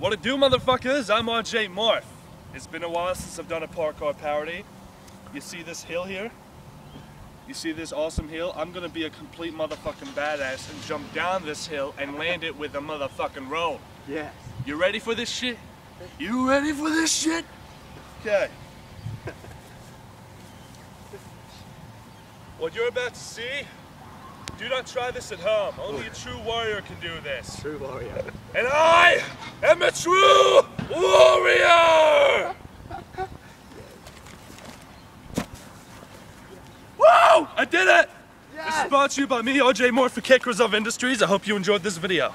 What it do, motherfuckers? I'm RJ Morph. It's been a while since I've done a parkour parody. You see this hill here? You see this awesome hill? I'm gonna be a complete motherfucking badass and jump down this hill and land it with a motherfucking roll. Yes. You ready for this shit? You ready for this shit? Okay. what you're about to see, do not try this at home. Only a true warrior can do this. True warrior. And I am a true warrior! Whoa! I did it! This is brought to you by me, RJ Morph for Qekrzuv Industries. I hope you enjoyed this video.